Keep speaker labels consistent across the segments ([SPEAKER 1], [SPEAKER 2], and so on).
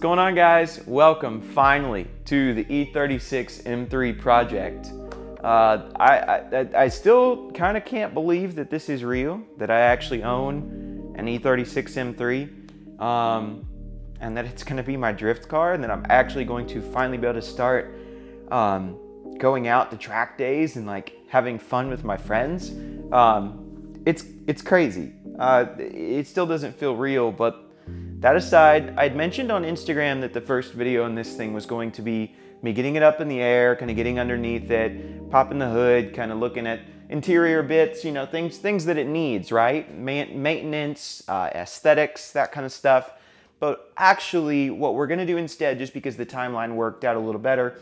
[SPEAKER 1] going on guys? Welcome finally to the E36 M3 project. Uh, I, I, I, still kind of can't believe that this is real, that I actually own an E36 M3, um, and that it's gonna be my drift car, and that I'm actually going to finally be able to start um, going out to track days and like having fun with my friends. Um, it's, it's crazy. Uh, it still doesn't feel real, but that aside, I'd mentioned on Instagram that the first video in this thing was going to be me getting it up in the air, kind of getting underneath it, popping the hood, kind of looking at interior bits, you know, things things that it needs, right? maintenance, uh, aesthetics, that kind of stuff. But actually, what we're gonna do instead, just because the timeline worked out a little better,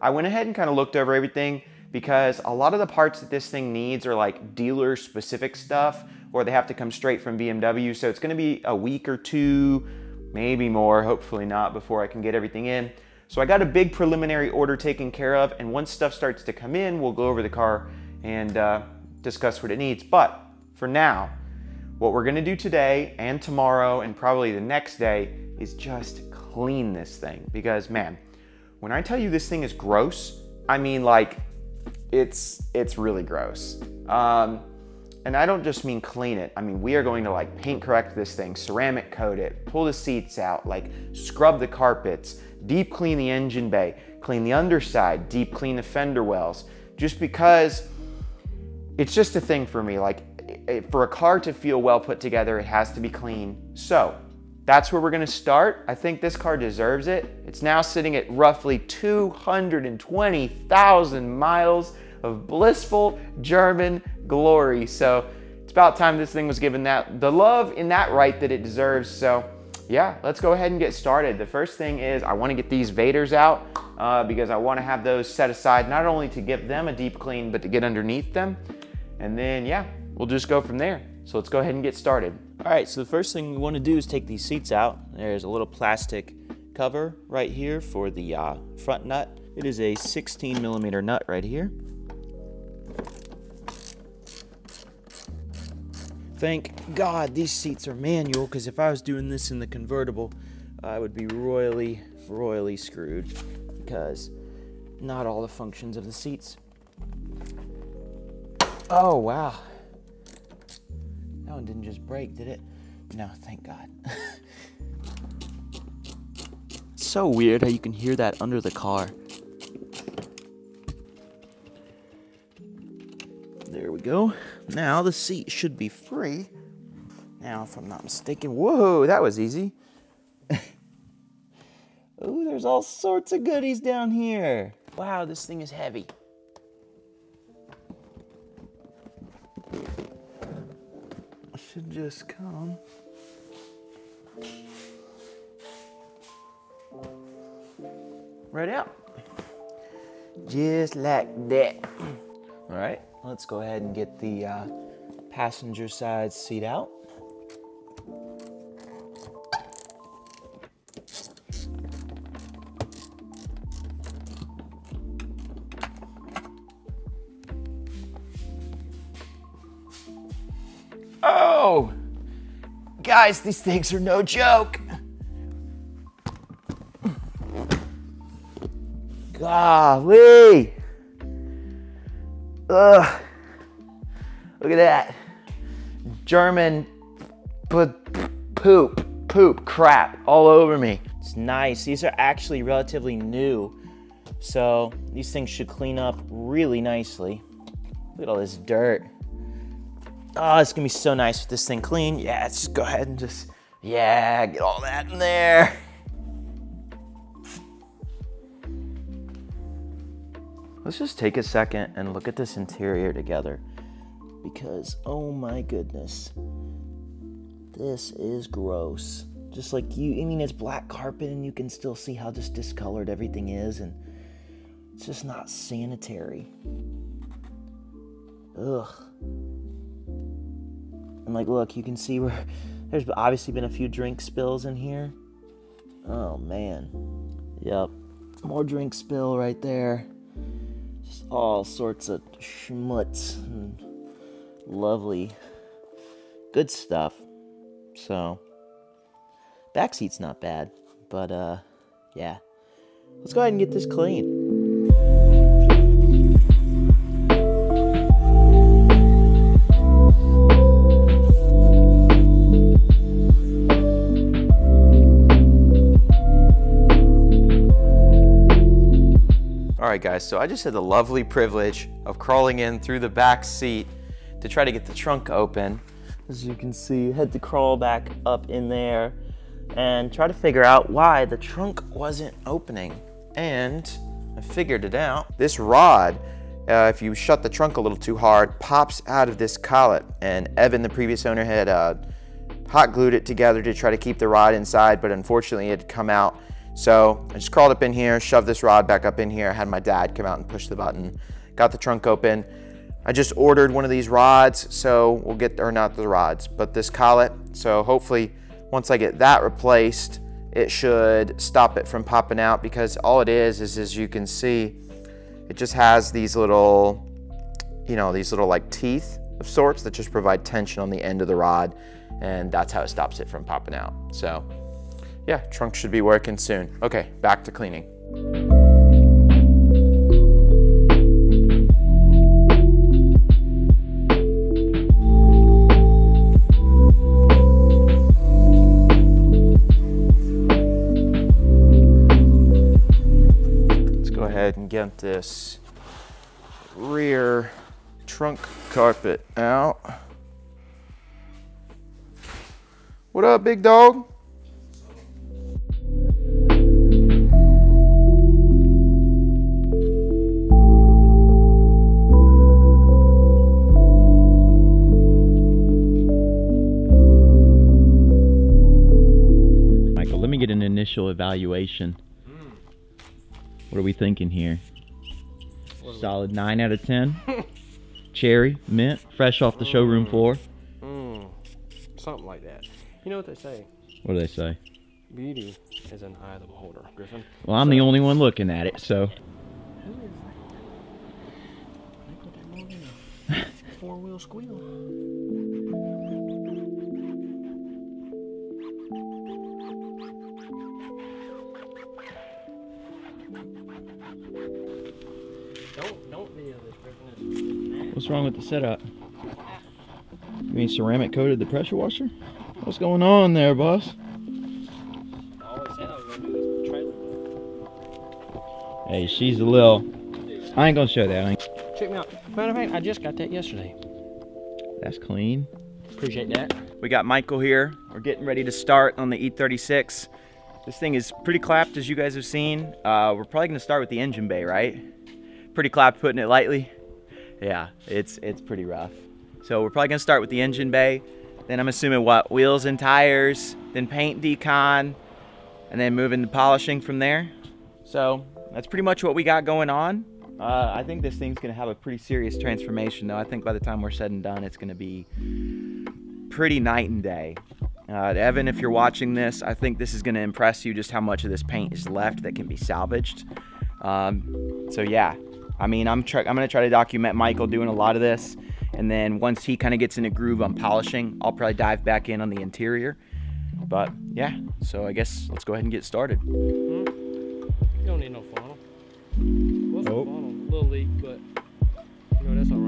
[SPEAKER 1] I went ahead and kind of looked over everything because a lot of the parts that this thing needs are like dealer specific stuff or they have to come straight from BMW. So it's gonna be a week or two, maybe more, hopefully not, before I can get everything in. So I got a big preliminary order taken care of, and once stuff starts to come in, we'll go over the car and uh, discuss what it needs. But for now, what we're gonna do today and tomorrow and probably the next day is just clean this thing because man, when I tell you this thing is gross, I mean like it's it's really gross. Um, and I don't just mean clean it. I mean, we are going to like paint correct this thing, ceramic coat it, pull the seats out, like scrub the carpets, deep clean the engine bay, clean the underside, deep clean the fender wells, just because it's just a thing for me. Like for a car to feel well put together, it has to be clean. So that's where we're gonna start. I think this car deserves it. It's now sitting at roughly 220,000 miles of blissful German glory. So it's about time this thing was given that the love in that right that it deserves. So yeah, let's go ahead and get started. The first thing is I want to get these Vaders out uh, because I want to have those set aside not only to give them a deep clean, but to get underneath them. And then yeah, we'll just go from there. So let's go ahead and get started.
[SPEAKER 2] All right, so the first thing we want to do is take these seats out. There's a little plastic cover right here for the uh, front nut. It is a 16 millimeter nut right here. Thank God these seats are manual, because if I was doing this in the convertible, I would be royally, royally screwed, because not all the functions of the seats. Oh, wow. Didn't just break, did it? No, thank God. so weird how you can hear that under the car. There we go. Now the seat should be free. Now, if I'm not mistaken, whoa, that was easy. oh, there's all sorts of goodies down here. Wow, this thing is heavy. Should just come. Right out. Just like that. All right. Let's go ahead and get the uh, passenger side seat out. Oh! Guys, these things are no joke. Golly! Ugh. Look at that. German poop, poop, crap all over me. It's nice. These are actually relatively new. So these things should clean up really nicely. Look at all this dirt. Oh, it's gonna be so nice with this thing clean. Yeah, let's just go ahead and just, yeah, get all that in there. Let's just take a second and look at this interior together because, oh my goodness, this is gross. Just like you, I mean, it's black carpet and you can still see how just discolored everything is, and it's just not sanitary. Ugh. And like, look, you can see where there's obviously been a few drink spills in here. Oh man. Yep. More drink spill right there Just all sorts of schmutz and lovely, good stuff. So, back seat's not bad. But uh, yeah, let's go ahead and get this clean.
[SPEAKER 1] Right, guys, so I just had the lovely privilege of crawling in through the back seat to try to get the trunk open.
[SPEAKER 2] As you can see, had to crawl back up in there and try to figure out why the trunk wasn't opening.
[SPEAKER 1] And I figured it out. This rod, uh, if you shut the trunk a little too hard, pops out of this collet. And Evan, the previous owner, had uh, hot glued it together to try to keep the rod inside, but unfortunately it had come out. So I just crawled up in here, shoved this rod back up in here, had my dad come out and push the button, got the trunk open. I just ordered one of these rods, so we'll get, or not the rods, but this collet. So hopefully once I get that replaced, it should stop it from popping out because all it is, is as you can see, it just has these little, you know, these little like teeth of sorts that just provide tension on the end of the rod. And that's how it stops it from popping out. So yeah, trunk should be working soon. Okay, back to cleaning. Let's go ahead and get this rear trunk carpet out. What up, big dog?
[SPEAKER 3] Initial evaluation. What are we thinking here? Solid 9 out of 10. Cherry, mint, fresh off the showroom floor.
[SPEAKER 4] Mm, something like that. You know what they say?
[SPEAKER 3] What do they say?
[SPEAKER 4] Beauty is an eye of the beholder, Griffen.
[SPEAKER 3] Well, I'm the only one looking at it, so.
[SPEAKER 4] Four wheel squeal.
[SPEAKER 3] What's wrong with the setup? You mean ceramic coated the pressure washer? What's going on there, boss?
[SPEAKER 4] I always said I was gonna do this trailer.
[SPEAKER 3] Hey, she's a little. I ain't gonna show that. I ain't...
[SPEAKER 4] Check me out. Matter of fact, I just got that yesterday.
[SPEAKER 3] That's clean.
[SPEAKER 4] Appreciate that.
[SPEAKER 1] We got Michael here. We're getting ready to start on the E36. This thing is pretty clapped, as you guys have seen. Uh, we're probably gonna start with the engine bay, right? Pretty clapped, putting it lightly. Yeah, it's it's pretty rough. So we're probably gonna start with the engine bay. Then I'm assuming what wheels and tires, then paint decon, and then moving to polishing from there. So that's pretty much what we got going on. Uh, I think this thing's gonna have a pretty serious transformation, though. I think by the time we're said and done, it's gonna be pretty night and day. Uh, Evan, if you're watching this, I think this is going to impress you just how much of this paint is left that can be salvaged. Um, so yeah, I mean, I'm try- I'm going to try to document Michael doing a lot of this, and then once he kind of gets in a groove on polishing, I'll probably dive back in on the interior. But yeah, so I guess let's go ahead and get started.
[SPEAKER 4] You don't need no funnel. What's
[SPEAKER 3] Nope.
[SPEAKER 4] a? Little leak, but you know that's all right.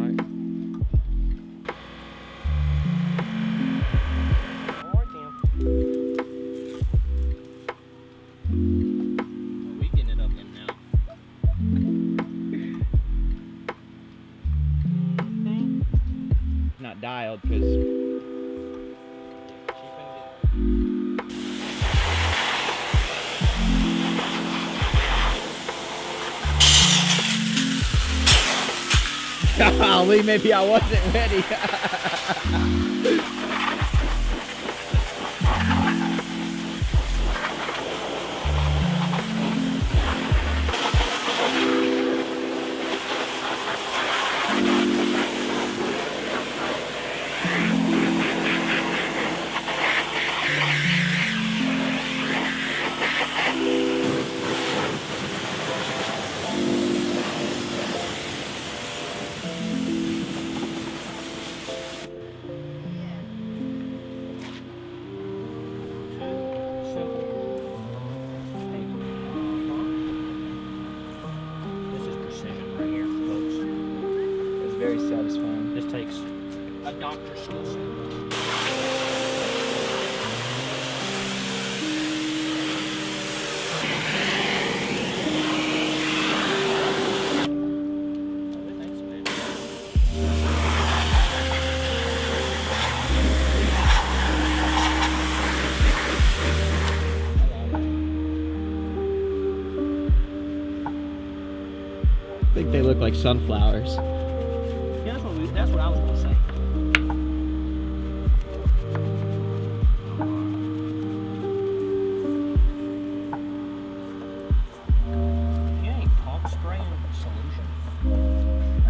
[SPEAKER 3] Dialed because Golly, maybe I wasn't ready. look like sunflowers.
[SPEAKER 4] Yeah, that's what, we, that's what I was gonna say. You ain't pump spraying solution.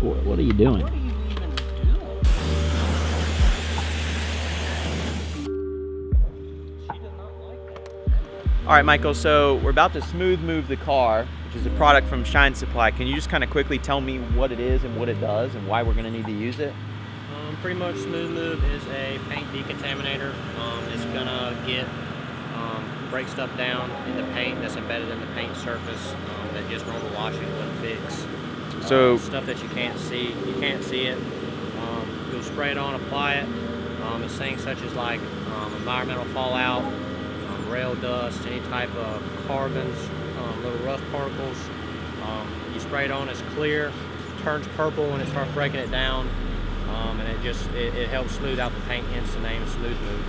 [SPEAKER 3] What, what are you doing?
[SPEAKER 4] What are you even doing? She does not like that.
[SPEAKER 1] All right, Michael. So we're about to smooth move the car, which is a product from Shine Supply. Can you just kind of quickly tell me what it is and what it does and why we're going to need to use it?
[SPEAKER 4] Um, pretty much Smooth Move is a paint decontaminator. Um, it's gonna get um, break stuff down in the paint that's embedded in the paint surface um, that just normal washing wouldn't fix.
[SPEAKER 1] So-
[SPEAKER 4] Uh, stuff that you can't see, you can't see it. Um, you'll spray it on, apply it. Um, it's things such as like um, environmental fallout, um, rail dust, any type of carbons, little rust particles. Um, you spray it on, it's clear, turns purple when it starts breaking it down, um, and it just it, it helps smooth out the paint. Hence the name Smooth Move.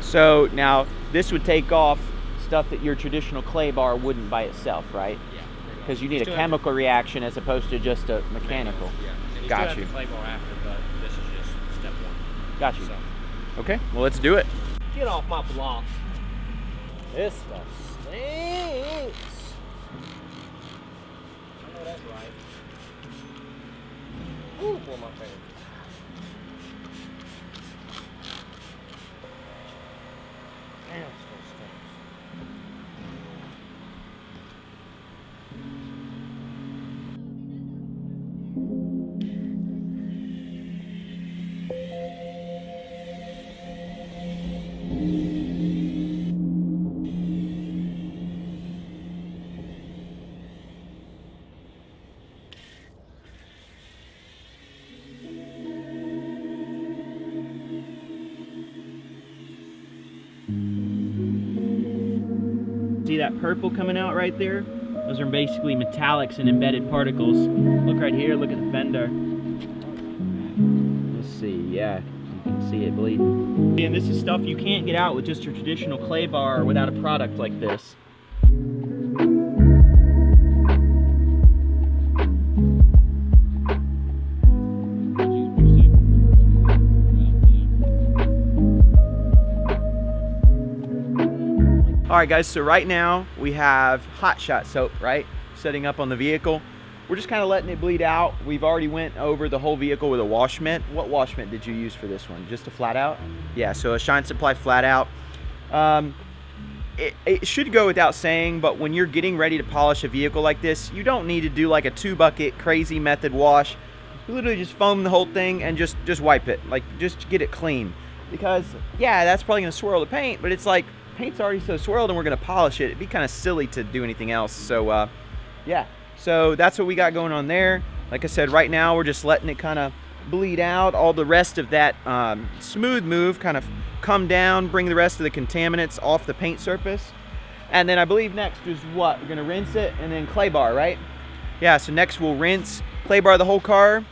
[SPEAKER 1] So now this would take off stuff that your traditional clay bar wouldn't by itself, right?
[SPEAKER 4] Yeah.
[SPEAKER 1] Because you need a chemical reaction as opposed to just a mechanical.
[SPEAKER 4] Yeah. And you
[SPEAKER 1] Got you.
[SPEAKER 4] clay bar after, but this is just step one.
[SPEAKER 1] Got you.
[SPEAKER 4] So
[SPEAKER 1] Okay, well let's do it.
[SPEAKER 4] get off my block. This stuff stinks. I know that's right. Ooh, boy, my favorite.
[SPEAKER 2] That purple coming out right there? Those are basically metallics and embedded particles. Look right here, look at the fender. Let's see, yeah, you can see it bleeding. And this is stuff you can't get out with just your traditional clay bar without a product like this.
[SPEAKER 1] All right, guys, so right now we have Hot Shot soap, right? Setting up on the vehicle. We're just kind of letting it bleed out. We've already went over the whole vehicle with a wash mitt. What wash mitt did you use for this one? Just a flat out? Yeah, so a Shine Supply flat out. Um, it, it should go without saying, but when you're getting ready to polish a vehicle like this, you don't need to do like a two bucket crazy method wash. You literally just foam the whole thing and just just wipe it, like just get it clean. Because yeah, that's probably gonna swirl the paint, but it's like paint's already so swirled and we're gonna polish it. It'd be kind of silly to do anything else. So uh, yeah, so that's what we got going on there. Like I said, right now we're just letting it kind of bleed out. All the rest of that um, smooth move kind of come down, bring the rest of the contaminants off the paint surface. And then I believe next is what? We're gonna rinse it and then clay bar, right? Yeah, so next we'll rinse, clay bar the whole car,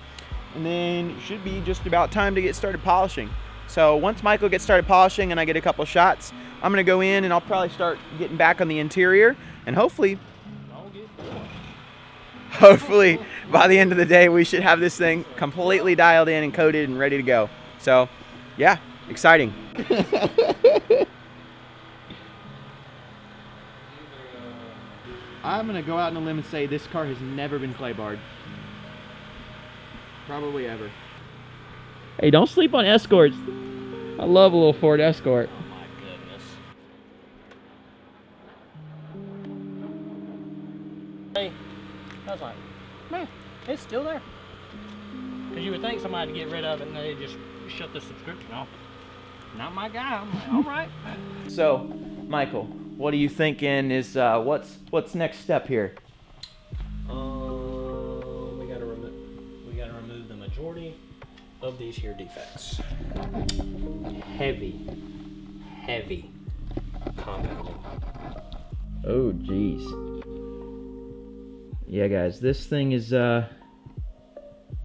[SPEAKER 1] and then should be just about time to get started polishing. So once Michael gets started polishing and I get a couple shots, I'm gonna go in and I'll probably start getting back on the interior and hopefully hopefully by the end of the day we should have this thing completely dialed in and coated and ready to go. So yeah, exciting. I'm gonna go out on a limb and say this car has never been clay barred. Probably ever.
[SPEAKER 3] Hey, don't sleep on Escorts. I love a little Ford Escort.
[SPEAKER 4] Was like, man, it's still there. Because you would think somebody would get rid of it and they just shut the subscription off. Not my guy. I'm like, all right.
[SPEAKER 1] So, Michael, what are you thinking is uh, what's what's next step here?
[SPEAKER 4] Um, we gotta remove we gotta remove the majority majority of these here defects. Heavy, heavy compounding.
[SPEAKER 3] Oh, jeez. Yeah, guys, this thing is, uh,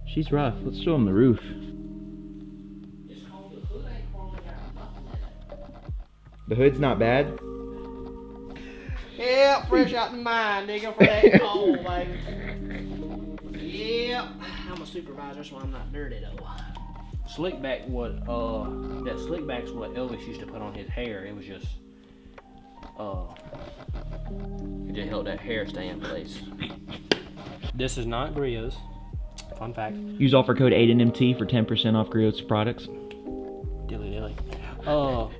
[SPEAKER 3] she's rough. Let's show them the roof. The hood's not bad.
[SPEAKER 4] Yeah, fresh out the mine, digging for that coal, baby. Yeah, I'm a supervisor, so I'm not dirty though. Slickback, what uh, that slickback's what Elvis used to put on his hair. It was just, uh, it just helped that hair stay in place. This is not Griot's. Fun fact.
[SPEAKER 3] Use offer code 8NMT for 10% off Griot's products.
[SPEAKER 4] Dilly dilly. Oh,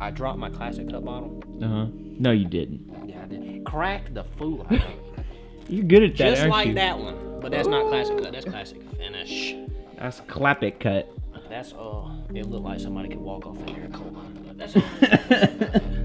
[SPEAKER 4] I dropped my classic cup bottle.
[SPEAKER 3] Uh huh. No, you didn't.
[SPEAKER 4] Yeah, I did. Cracked the fool out of it.
[SPEAKER 3] You're good at that,
[SPEAKER 4] Just
[SPEAKER 3] aren't
[SPEAKER 4] like
[SPEAKER 3] you?
[SPEAKER 4] that one. But that's not classic cut. That's classic finish.
[SPEAKER 3] That's clap it cut.
[SPEAKER 4] That's uh, it looked like somebody could walk off that air coal mine. But that's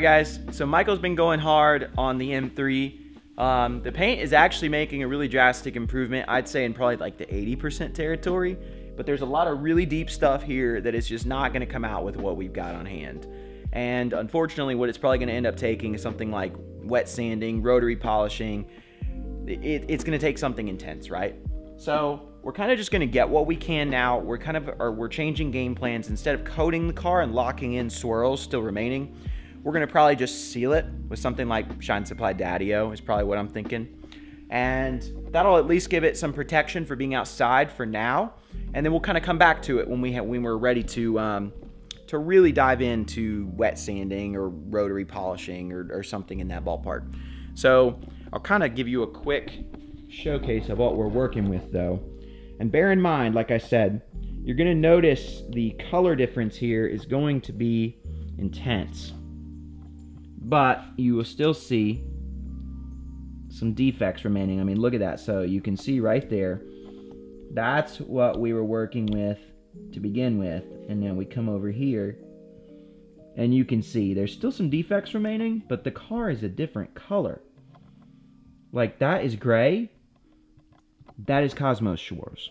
[SPEAKER 1] right, guys. So Michael's been going hard on the M3. Um, the paint is actually making a really drastic improvement. I'd say in probably like the 80% territory. But there's a lot of really deep stuff here that is just not going to come out with what we've got on hand. And unfortunately, what it's probably going to end up taking is something like wet sanding, rotary polishing. It, it's going to take something intense, right? So we're kind of just going to get what we can now. We're kind of or we're changing game plans instead of coating the car and locking in swirls still remaining. We're gonna probably just seal it with something like Shine Supply Daddio is probably what I'm thinking. And that'll at least give it some protection for being outside for now. And then we'll kind of come back to it when we when we're ready to um, to really dive into wet sanding or rotary polishing or, or something in that ballpark. So I'll kind of give you a quick showcase of what we're working with though. And bear in mind, like I said, you're gonna notice the color difference here is going to be intense but you will still see some defects remaining. I mean, look at that. So you can see right there, that's what we were working with to begin with. And then we come over here and you can see there's still some defects remaining, but the car is a different color. Like that is gray. That is Cosmos Schwarz.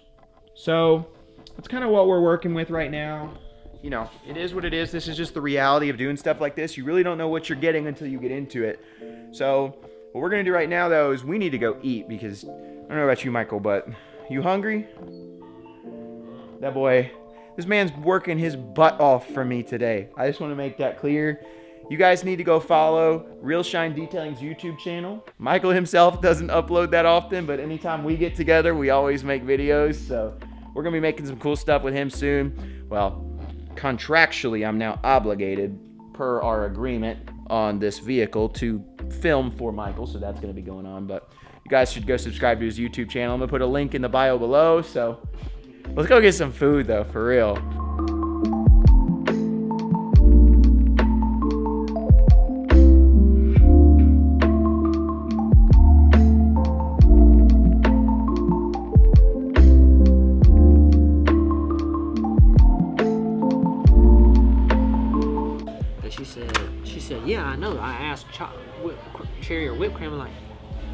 [SPEAKER 1] So that's kind of what we're working with right now you know, it is what it is. This is just the reality of doing stuff like this. You really don't know what you're getting until you get into it. So, what we're gonna do right now, though, is we need to go eat because I don't know about you, Michael, but you hungry? That boy, this man's working his butt off for me today. I just want to make that clear. You guys need to go follow Real Shine Detailing's YouTube channel. Michael himself doesn't upload that often, but anytime we get together, we always make videos. So we're gonna be making some cool stuff with him soon. Well, contractually, I'm now obligated per our agreement on this vehicle to film for Michael, so that's going to be going on. But you guys should go subscribe to his YouTube channel. I'm going to put a link in the bio below. So let's go get some food, though, for real.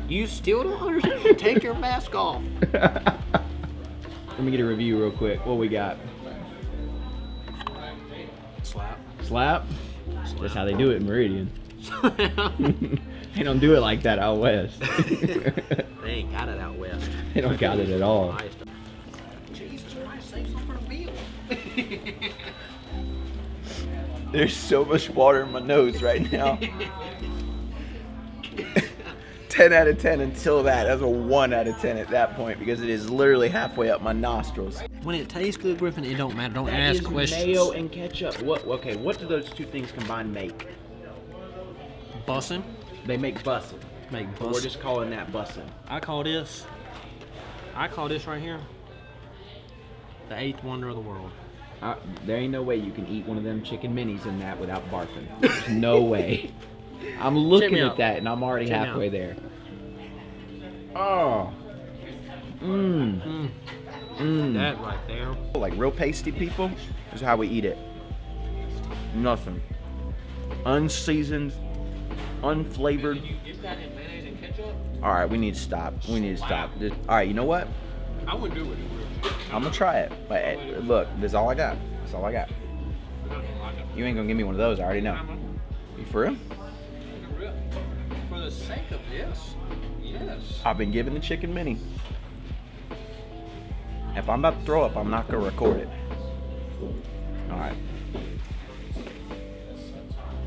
[SPEAKER 4] You still don't understand? Take your mask off.
[SPEAKER 3] Let me get a review real quick. What we got?
[SPEAKER 4] Slap.
[SPEAKER 3] Slap. That's how they do it in Meridian. they don't do it like that out west.
[SPEAKER 4] they ain't got it out west.
[SPEAKER 3] they don't got it at all.
[SPEAKER 4] Jesus Christ, save some for the meal.
[SPEAKER 1] There's so much water in my nose right now. 10 out of 10 until that. That's a 1 out of 10 at that point because it is literally halfway up my nostrils.
[SPEAKER 4] When it tastes good, Griffen, it don't matter. Don't
[SPEAKER 3] That
[SPEAKER 4] ask
[SPEAKER 3] is
[SPEAKER 4] questions.
[SPEAKER 3] mayo and ketchup. What? Okay, what do those two things combined make?
[SPEAKER 4] Bussin'.
[SPEAKER 3] They make bussin'.
[SPEAKER 4] Make
[SPEAKER 3] We're just calling that bussin'.
[SPEAKER 4] I call this. I call this right here. The eighth wonder of the world.
[SPEAKER 3] Uh, there ain't no way you can eat one of them chicken minis in that without barfing. There's no way. I'm looking at
[SPEAKER 4] out.
[SPEAKER 3] that and I'm already
[SPEAKER 4] Check me
[SPEAKER 3] halfway there. Oh. Mmm.
[SPEAKER 4] Mm,
[SPEAKER 3] Mmm.
[SPEAKER 4] that right there.
[SPEAKER 1] Like real pasty people, this is how we eat it. Nothing. Unseasoned, unflavored.
[SPEAKER 4] You got any mayonnaise and ketchup?
[SPEAKER 1] All right, we need to stop. We need to stop. All right, you know what?
[SPEAKER 4] I wouldn't do it.
[SPEAKER 1] I'm gonna try it. But eh, look, this is all I got. That's all I got. You ain't gonna give me one of those. I already know. You for real?
[SPEAKER 4] For the sake of this, yes.
[SPEAKER 1] I've been given the chicken mini. If I'm about to throw up, I'm not gonna record it. All right.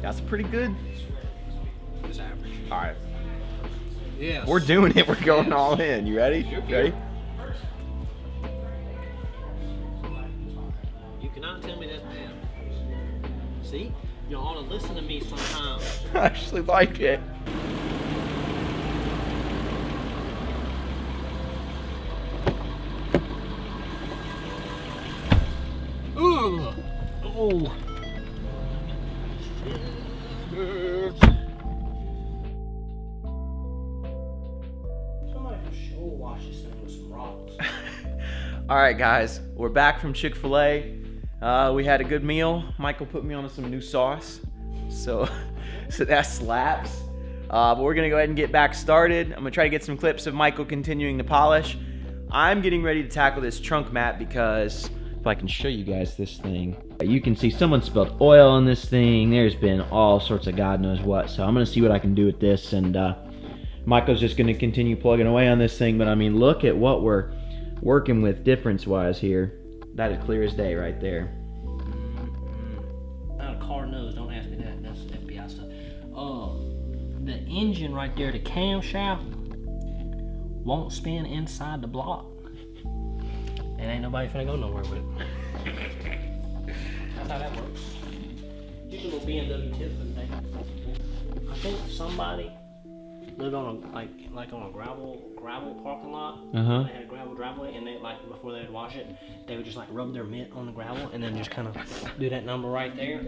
[SPEAKER 1] That's pretty good.
[SPEAKER 4] It's average.
[SPEAKER 1] All right.
[SPEAKER 4] Yes.
[SPEAKER 1] We're doing it. We're going all in. You ready? You ready?
[SPEAKER 4] To listen to me sometimes.
[SPEAKER 1] I actually like it.
[SPEAKER 4] Ugh. Oh. Somebody can show wash this thing with some rocks.
[SPEAKER 1] All right, guys, we're back from Chick Fil A. Uh, we had a good meal. Michael put me on some new sauce, so so that slaps. Uh, but we're gonna go ahead and get back started. I'm gonna try to get some clips of Michael continuing to polish. I'm getting ready to tackle this trunk mat because if I can show you guys this thing, you can see someone spilled oil on this thing. There's been all sorts of God knows what. So I'm gonna see what I can do with this, and uh, Michael's just gonna continue plugging away on this thing. But I mean, look at what we're working with difference-wise here. That is clear as day right there.
[SPEAKER 4] Engine right there, the camshaft, won't spin inside the block. And ain't nobody finna go nowhere with it. That's how that works. Use a little BMW tip for the. I think somebody lived on a like like on a gravel gravel parking lot.
[SPEAKER 3] Uh-huh.
[SPEAKER 4] They had a gravel driveway, and they like before they would wash it, they would just like rub their mitt on the gravel, and then just kind of do that number right there.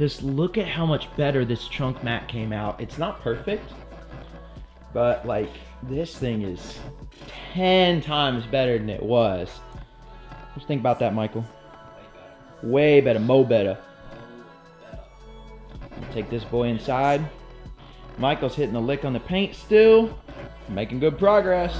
[SPEAKER 3] Just look at how much better this trunk mat came out. It's not perfect, but like this thing is 10 times better than it was. You think about that, Michael? Way better, mo better. Take this boy inside. Michael's hitting the lick on the paint still. Making good progress.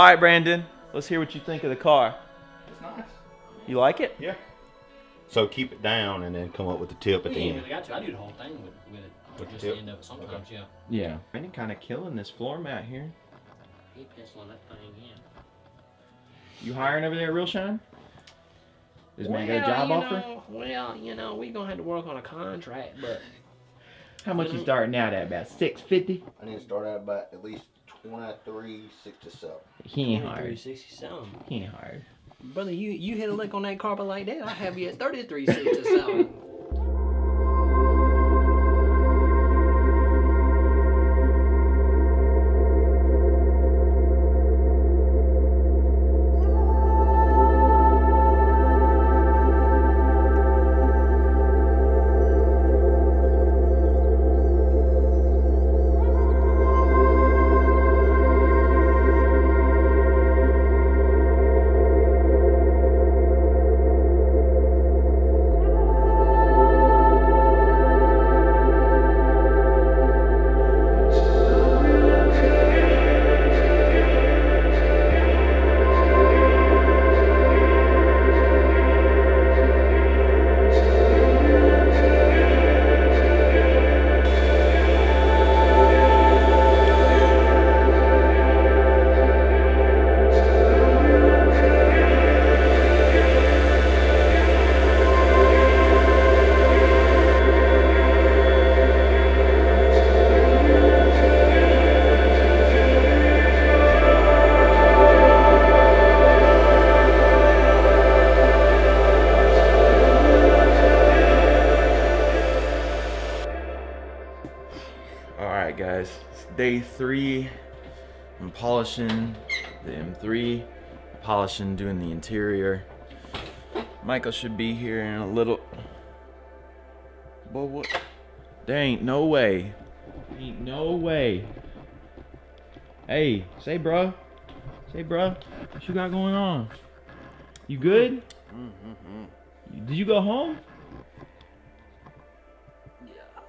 [SPEAKER 1] All right, Brandon. Let's hear what you think of the car.
[SPEAKER 3] It's nice.
[SPEAKER 1] You like it?
[SPEAKER 3] Yeah.
[SPEAKER 5] So keep it down and then come up with the tip at
[SPEAKER 4] Yeah,
[SPEAKER 5] the end.
[SPEAKER 4] really got to. I do the whole thing with, with it. Or
[SPEAKER 5] With the
[SPEAKER 4] just
[SPEAKER 5] tip?
[SPEAKER 4] the end of it sometimes, yeah.
[SPEAKER 1] Yeah. I'm kind of killing this floor mat here.
[SPEAKER 4] Keep penciling that thing in.
[SPEAKER 1] You hiring over there, Real Shine? This man got a job
[SPEAKER 4] you
[SPEAKER 1] offer?
[SPEAKER 4] Know, well, you know, we gonna have to work on a contract, but
[SPEAKER 1] How much you starting out at? About six fifty?
[SPEAKER 5] I need to start out about at least 23, 67.
[SPEAKER 1] He ain't hired.
[SPEAKER 4] 367.
[SPEAKER 1] He ain't hired.
[SPEAKER 4] Brother, you you hit a lick on that carpet like that, I have you at 3367.
[SPEAKER 1] polishing the M3, polishing, doing the interior. Michael should be here in a little. But what? There ain't no way. Ain't no way. Hey, say, bruh. Say, bruh. What you got going on? You good? Mm-hmm. Did you go home? Yeah, I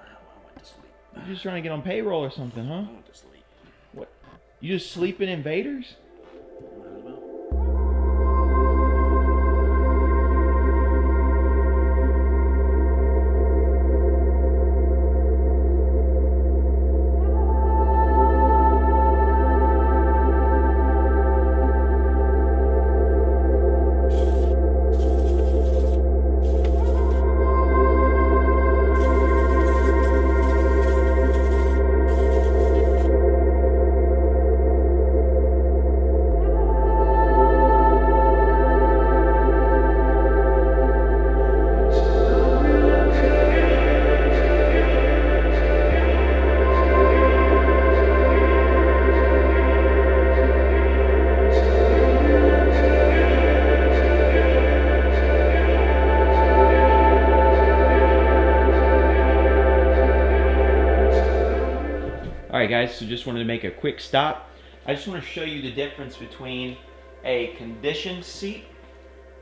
[SPEAKER 1] went to sleep. You're just trying to get on payroll or something, huh? Mm-hmm. You just sleeping in Vaders? So just wanted to make a quick stop. I just want to show you the difference between a conditioned seat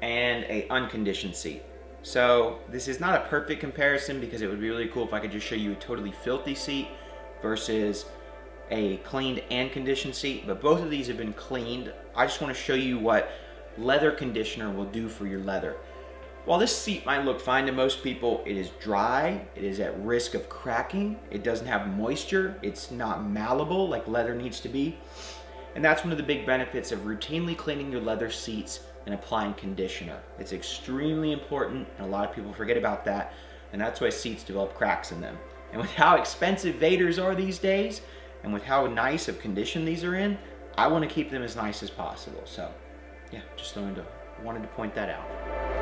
[SPEAKER 1] and a unconditioned seat. So this is not a perfect comparison because it would be really cool if I could just show you a totally filthy seat versus a cleaned and conditioned seat, but both of these have been cleaned. I just want to show you what leather conditioner will do for your leather. While this seat might look fine to most people, it is dry, it is at risk of cracking, it doesn't have moisture, it's not malleable like leather needs to be. And that's one of the big benefits of routinely cleaning your leather seats and applying conditioner. It's extremely important, and a lot of people forget about that, and that's why seats develop cracks in them. And with how expensive Vaders are these days, and with how nice of condition these are in, I want to keep them as nice as possible. So, yeah, just wanted to, wanted to point that out.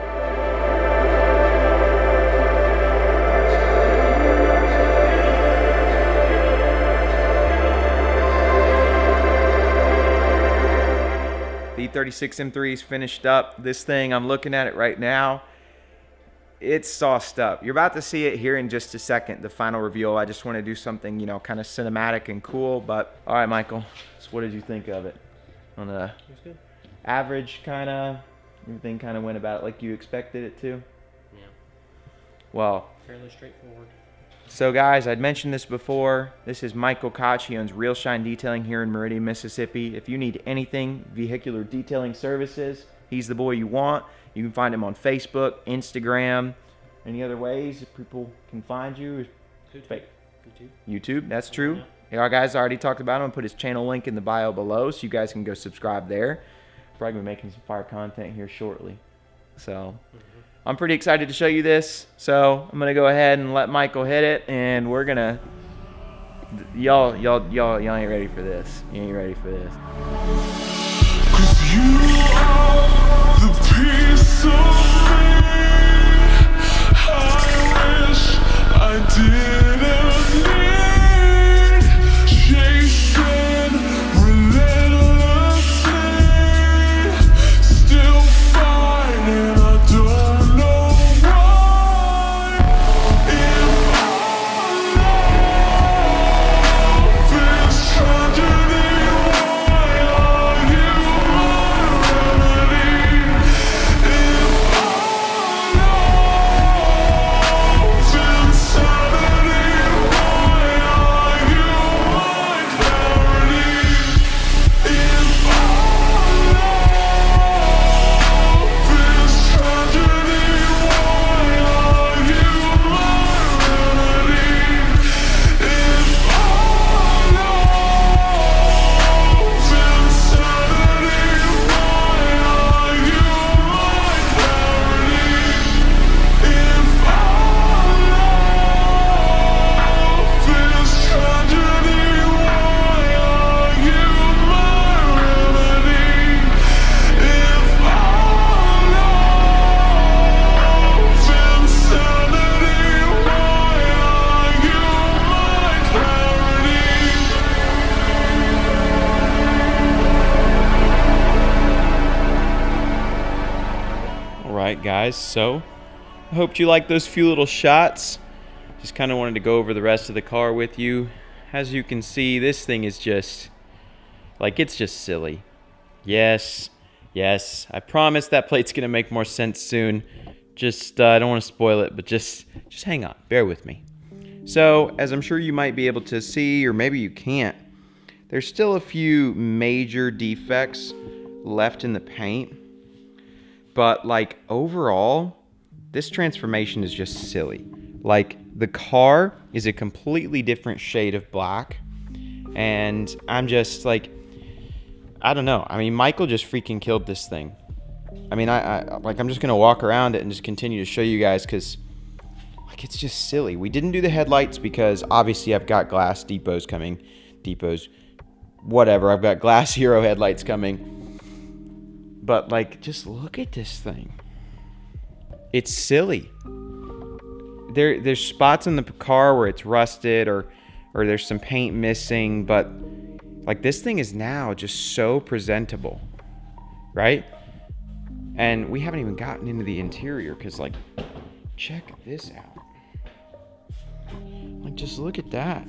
[SPEAKER 1] The E36 M3 is finished up. This thing, I'm looking at it right now. It's sauced up. You're about to see it here in just a second, the final reveal. I just want to do something, you know, kind of cinematic and cool. But, all right, Michael, so what did you think of it? On
[SPEAKER 4] the
[SPEAKER 1] average kind of, everything kind of went about like you expected it to?
[SPEAKER 4] Yeah.
[SPEAKER 1] Well,
[SPEAKER 4] Fairly straightforward.
[SPEAKER 1] So guys, I'd mentioned this before. This is Michael Koch. He owns Real Shine Detailing here in Meridian, Mississippi. If you need anything vehicular detailing services, He's the boy you want. You can find him on Facebook, Instagram, any other ways people can find you.
[SPEAKER 4] YouTube.
[SPEAKER 1] YouTube, that's true. Yeah, our guys already talked about him. Put his channel link in the bio below, so you guys can go subscribe there. Probably gonna be making some fire content here shortly. So mm-hmm. I'm pretty excited to show you this. So I'm gonna go ahead and let Michael hit it, and we're gonna. Y'all, y'all, y'all, y'all ain't ready for this. You ain't ready for this.
[SPEAKER 6] Piece of me I wish I didn't
[SPEAKER 1] guys. So I hoped you liked those few little shots. Just kind of wanted to go over the rest of the car with you. As you can see, this thing is just like it's just silly. Yes, yes. I promise that plate's gonna make more sense soon. Just uh, I don't want to spoil it, but just just hang on. Bear with me. So, as I'm sure you might be able to see, or maybe you can't, there's still a few major defects left in the paint. But like overall, this transformation is just silly. Like the car is a completely different shade of black. And I'm just like I don't know. I mean, Michael just freaking killed this thing. I mean, I, I like I'm just gonna walk around it and just continue to show you guys because like it's just silly. We didn't do the headlights because obviously I've got glass depots coming, depots, whatever. I've got glass hero headlights coming. But like, just look at this thing. It's silly. There, there's spots in the car where it's rusted or, or there's some paint missing, but like this thing is now just so presentable, right? And we haven't even gotten into the interior because like, check this out. Like, just look at that.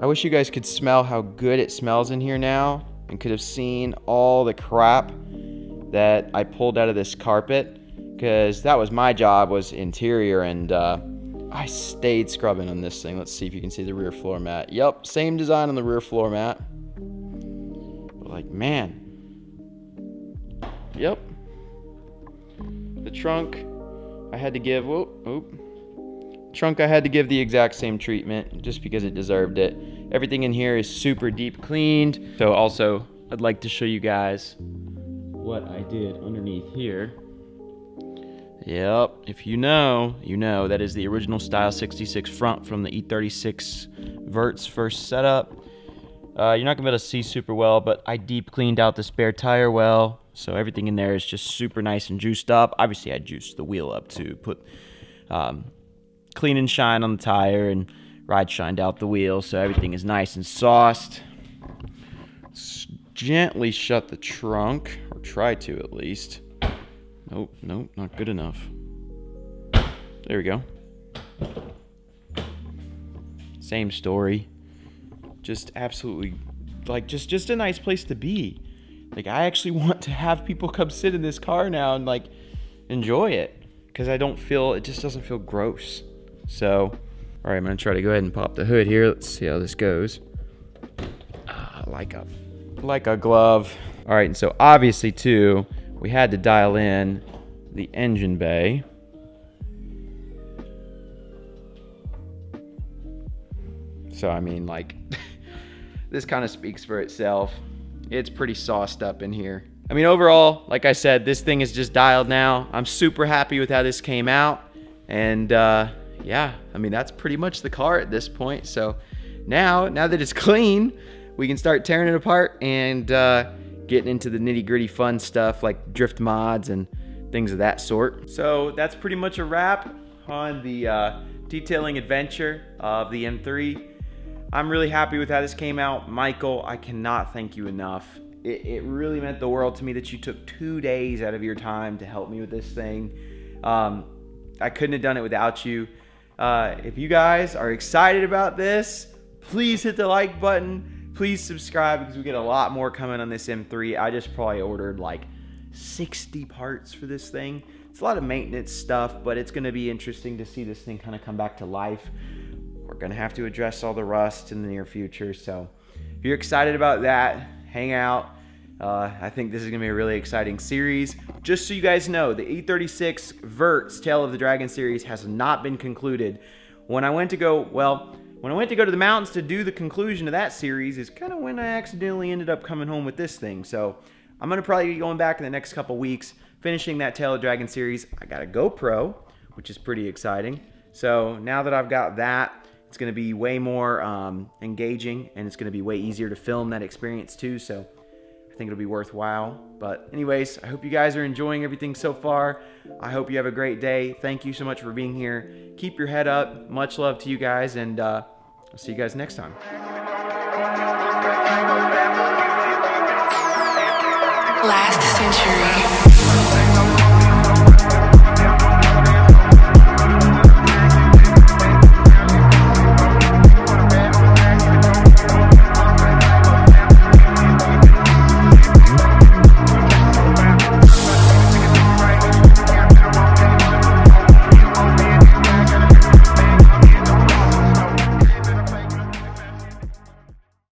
[SPEAKER 1] I wish you guys could smell how good it smells in here now and could have seen all the crap that I pulled out of this carpet because that was my job was interior and uh, I stayed scrubbing on this thing. Let's see if you can see the rear floor mat. Yep, same design on the rear floor mat. But like, man. Yep. The trunk, I had to give, whoop, whoop. Trunk, I had to give the exact same treatment just because it deserved it. Everything in here is super deep cleaned. So also, I'd like to show you guys what I did underneath here. Yep, if you know, you know that is the original Style 66 front from the E36 Vert's first setup. Uh, you're not gonna be able to see super well, but I deep cleaned out the spare tire well, so everything in there is just super nice and juiced up. Obviously, I juiced the wheel up to put um, clean and shine on the tire, and ride shined out the wheel, so everything is nice and sauced. Gently shut the trunk, or try to at least. Nope, nope, not good enough. There we go. Same story. Just absolutely like just just a nice place to be. Like I actually want to have people come sit in this car now and like enjoy it cuz I don't feel it just doesn't feel gross. So, all right, I'm to try to go ahead and pop the hood here. Let's see how this goes. Ah, like a like a glove. All right, and so obviously too, we had to dial in the engine bay. So I mean, like, this kind of speaks for itself. It's pretty sauced up in here. I mean, overall, like I said, this thing is just dialed now. I'm super happy with how this came out. And uh, yeah, I mean, that's pretty much the car at this point. So now, now that it's clean, we can start tearing it apart and uh, getting into the nitty gritty fun stuff like drift mods and things of that sort. So that's pretty much a wrap on the uh, detailing adventure of the M3. I'm really happy with how this came out. Michael, I cannot thank you enough. It, it really meant the world to me that you took two days out of your time to help me with this thing. Um, I couldn't have done it without you. Uh, if you guys are excited about this, please hit the like button. Please subscribe because we get a lot more coming on this M3. I just probably ordered like 60 parts for this thing. It's a lot of maintenance stuff, but it's going to be interesting to see this thing kind of come back to life. We're going to have to address all the rust in the near future. So if you're excited about that, hang out. Uh, I think this is going to be a really exciting series. Just so you guys know, the E36 Verts Tale of the Dragon series has not been concluded. When I went to go, well, when I went to go to the mountains to do the conclusion of that series is kind of when I accidentally ended up coming home with this thing. So I'm going to probably be going back in the next couple weeks, finishing that Tale of the Dragon series. I got a GoPro, which is pretty exciting. So now that I've got that, it's going to be way more um, engaging and it's going to be way easier to film that experience too. So think it'll be worthwhile. But, anyways, I hope you guys are enjoying everything so far. I hope you have a great day. Thank you so much for being here. Keep your head up. Much love to you guys, and uh, I'll see you guys next time.
[SPEAKER 7] Last century.